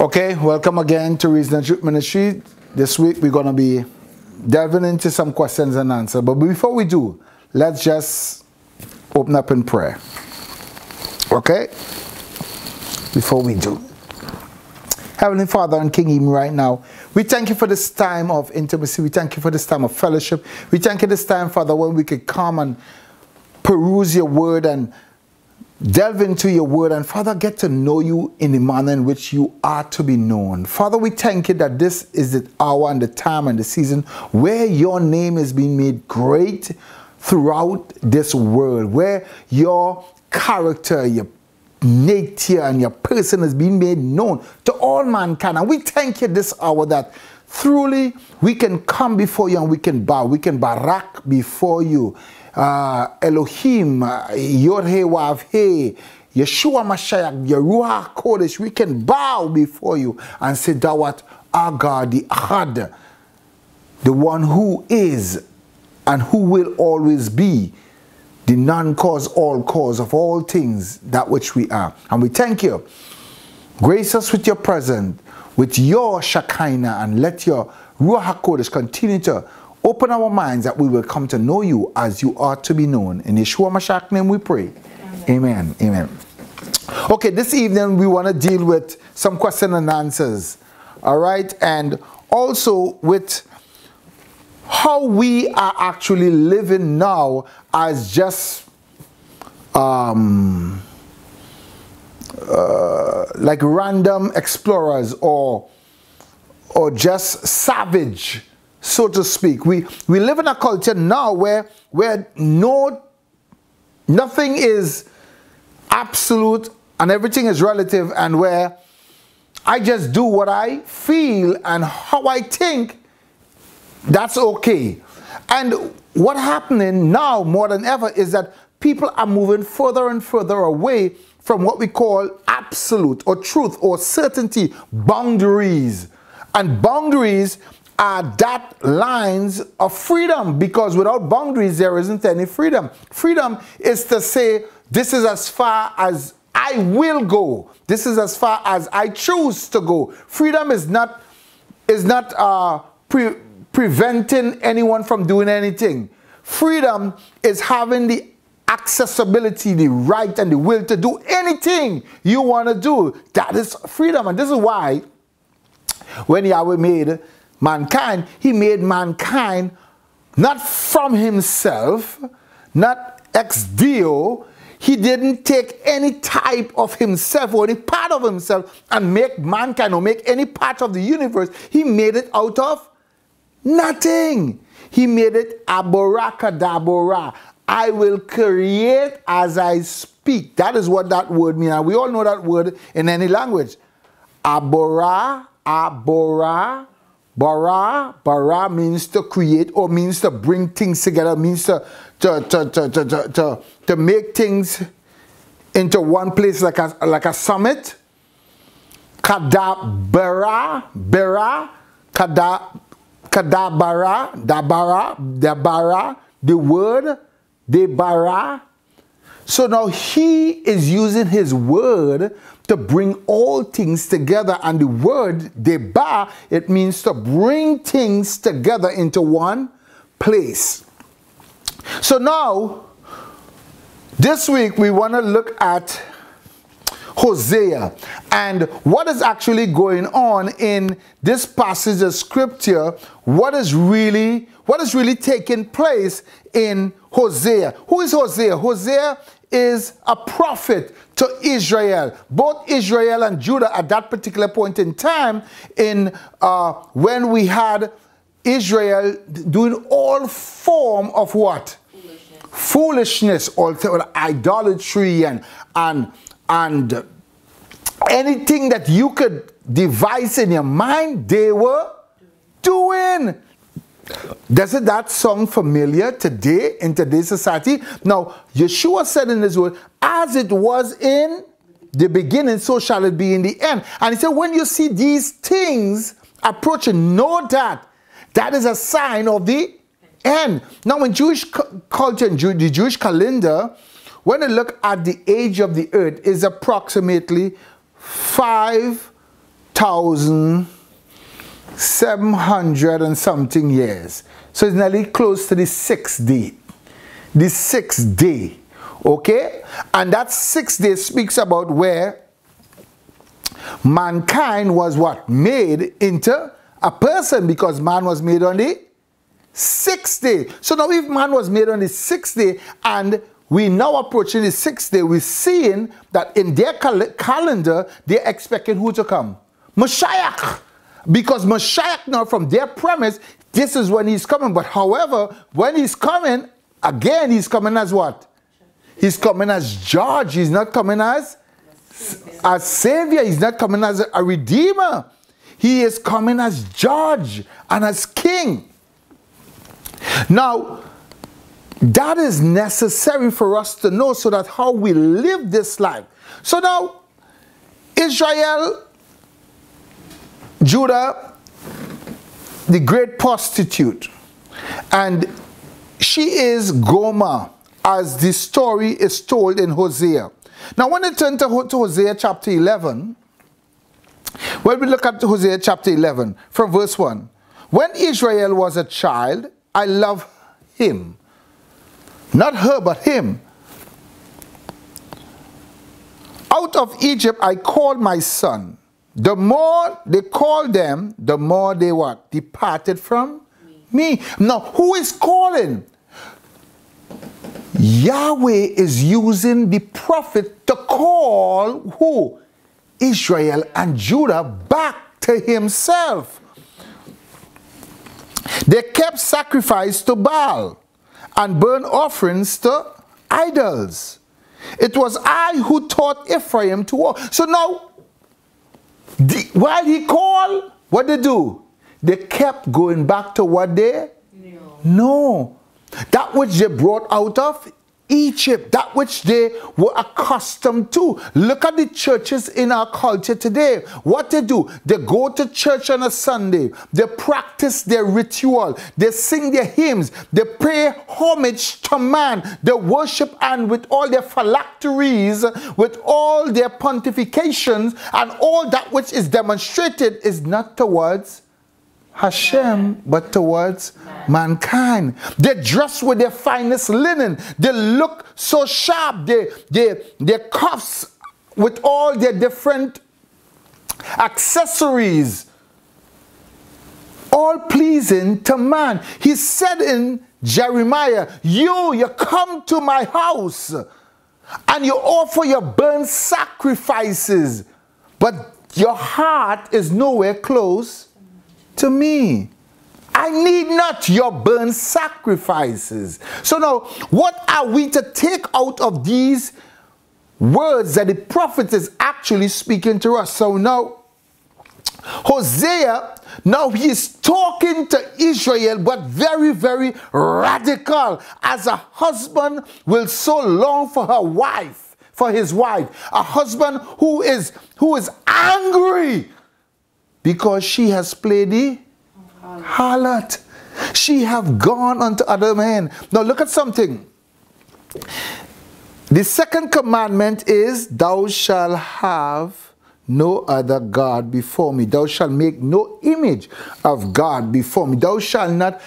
Okay, welcome again to Reason and Truth Ministry. This week we're going to be delving into some questions and answers. But before we do, let's just open up in prayer. Okay? Before we do. Heavenly Father and King even right now, we thank you for this time of intimacy. We thank you for this time of fellowship. We thank you this time, Father, when we could come and peruse your word and delve into your word and Father, get to know you in the manner in which you are to be known. Father, we thank you that this is the hour and the time and the season where your name is being made great throughout this world, where your character, your nature, and your person is being made known to all mankind. And we thank you this hour that truly we can come before you and we can bow, we can barak before you uh, Elohim, uh, Yod He Yeshua Mashiach, Yeruah Kodesh, we can bow before you and say, our God, the Ahad, the one who is and who will always be the non-cause, all cause of all things, that which we are. And we thank you. Grace us with your presence, with your Shekinah, and let your Ruach HaKodesh continue to Open our minds that we will come to know you as you are to be known. In Yeshua Mashiach name we pray. Amen. Amen. Amen. Okay, this evening we want to deal with some question and answers. All right, and also with how we are actually living now as just um, uh, like random explorers or or just savage so to speak. We, we live in a culture now where, where no, nothing is absolute and everything is relative and where I just do what I feel and how I think, that's okay. And what happening now more than ever is that people are moving further and further away from what we call absolute or truth or certainty, boundaries. And boundaries are that lines of freedom because without boundaries there isn't any freedom. Freedom is to say this is as far as I will go. This is as far as I choose to go. Freedom is not is not uh, pre preventing anyone from doing anything. Freedom is having the accessibility, the right and the will to do anything you want to do. That is freedom. And this is why when Yahweh made mankind, he made mankind not from himself, not ex Deo. He didn't take any type of himself or any part of himself and make mankind or make any part of the universe. He made it out of nothing. He made it aboracadabra. I will create as I speak. That is what that word means. And we all know that word in any language. Abora, abora, Bara, bara means to create or means to bring things together, means to, to, to, to, to, to, to, make things into one place like a, like a summit. Kadabara, bara, kada, kadabara, dabara, dabara, the word, debara. So now he is using his word to bring all things together. And the word deba, it means to bring things together into one place. So now, this week we want to look at Hosea and what is actually going on in this passage of scripture, what is really what is really taking place in Hosea. Who is Hosea? Hosea is a prophet to Israel, both Israel and Judah at that particular point in time, in uh, when we had Israel doing all form of what? Foolishness, foolishness. Idolatry, and and and anything that you could devise in your mind, they were doing. Doesn't that sound familiar today in today's society? Now, Yeshua said in his word, as it was in the beginning, so shall it be in the end. And he said, when you see these things approaching, know that that is a sign of the end. Now, in Jewish culture, in the Jewish calendar, when you look at the age of the earth, is approximately 5 3,700 and something years. So it's nearly close to the sixth day. The sixth day. Okay? And that sixth day speaks about where mankind was what? Made into a person because man was made on the sixth day. So now if man was made on the sixth day and we now approaching the sixth day, we're seeing that in their cal calendar, they're expecting who to come? Mashiach. Because Mashiach now from their premise, this is when he's coming. But however, when he's coming, again, he's coming as what? He's coming as judge. He's not coming as a savior. He's not coming as a redeemer. He is coming as judge and as king. Now, that is necessary for us to know so that how we live this life. So now, Israel, Judah, the great prostitute, and she is Gomer, as the story is told in Hosea. Now, when we turn to, to Hosea chapter 11, when we look at Hosea chapter 11, from verse 1, when Israel was a child, I love him not her, but him. Out of Egypt I called my son. The more they called them, the more they what? Departed from me. me. Now, who is calling? Yahweh is using the prophet to call who? Israel and Judah back to himself. They kept sacrifice to Baal and burn offerings to idols. It was I who taught Ephraim to walk. So now, the, while he called, what they do? They kept going back to what they no. know. That which they brought out of Egypt, that which they were accustomed to. Look at the churches in our culture today. What they do, they go to church on a Sunday, they practice their ritual, they sing their hymns, they pay homage to man, they worship and with all their phylacteries, with all their pontifications, and all that which is demonstrated is not towards Hashem, but towards mankind. They dress with their finest linen. They look so sharp. They, they, their cuffs with all their different accessories. All pleasing to man. He said in Jeremiah, You, you come to my house and you offer your burnt sacrifices, but your heart is nowhere close to me. I need not your burnt sacrifices. So now, what are we to take out of these words that the prophet is actually speaking to us? So now, Hosea, now he is talking to Israel, but very, very radical. As a husband will so long for her wife, for his wife, a husband who is who is angry because she has played the harlot. She have gone unto other men. Now look at something. The second commandment is, Thou shalt have no other God before me. Thou shalt make no image of God before me. Thou shalt not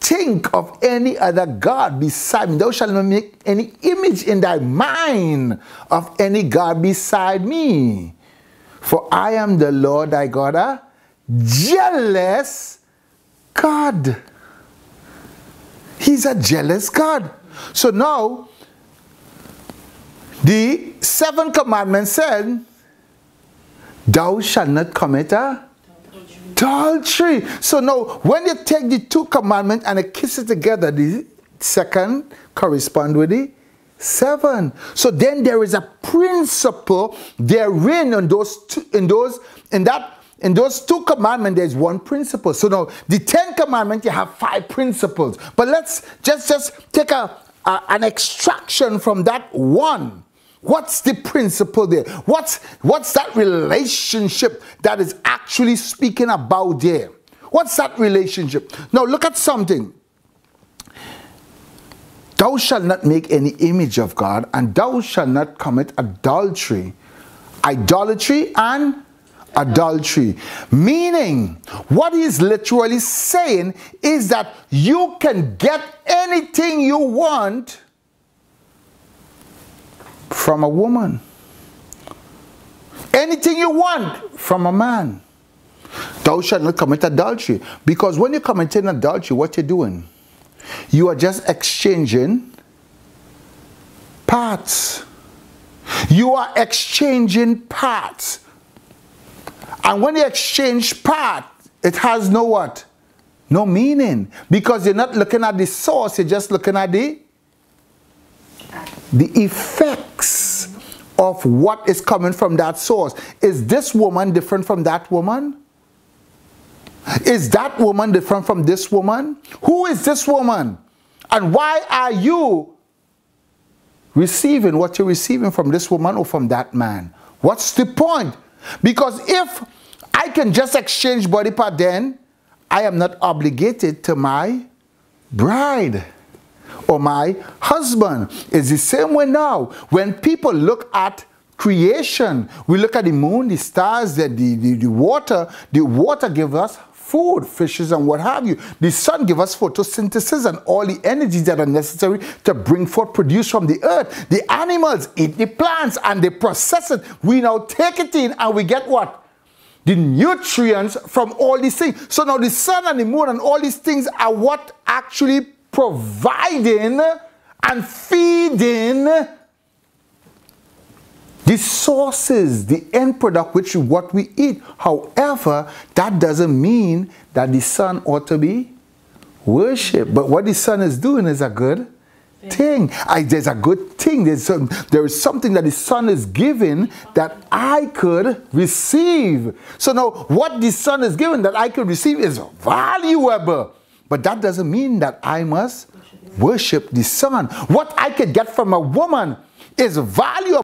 think of any other God beside me. Thou shalt not make any image in thy mind of any God beside me. For I am the Lord thy God, a jealous God. He's a jealous God. So now, the seventh commandment said, Thou shalt not commit a adultery. So now, when you take the two commandments and you kiss it together, the second correspond with the seven. So then there is a principle therein in those two, in those in that in those two commandments, there's one principle. So now, the Ten Commandments, you have five principles. But let's just, just take a, a, an extraction from that one. What's the principle there? What's, what's that relationship that is actually speaking about there? What's that relationship? Now, look at something. Thou shalt not make any image of God, and thou shalt not commit adultery. Idolatry and adultery. Meaning, what he's literally saying is that you can get anything you want from a woman. Anything you want from a man. Thou shalt not commit adultery. Because when you commit adultery, what you're doing? You are just exchanging parts. You are exchanging parts. And when you exchange part, it has no what? No meaning. Because you're not looking at the source, you're just looking at the, the effects of what is coming from that source. Is this woman different from that woman? Is that woman different from this woman? Who is this woman? And why are you receiving what you're receiving from this woman or from that man? What's the point? Because if I can just exchange body part, then I am not obligated to my bride or my husband. It's the same way now. When people look at creation, we look at the moon, the stars, the, the, the, the water. The water gives us food, fishes, and what have you. The sun gives us photosynthesis and all the energies that are necessary to bring forth produce from the earth. The animals eat the plants and they process it. We now take it in and we get what? The nutrients from all these things. So now the sun and the moon and all these things are what actually providing and feeding the sources, the end product, which is what we eat. However, that doesn't mean that the sun ought to be worshipped. But what the sun is doing is a good thing. I, there's a good thing. There's some, there is something that the sun is giving that I could receive. So now, what the sun is giving that I could receive is valuable. But that doesn't mean that I must worship the sun. What I could get from a woman is valuable.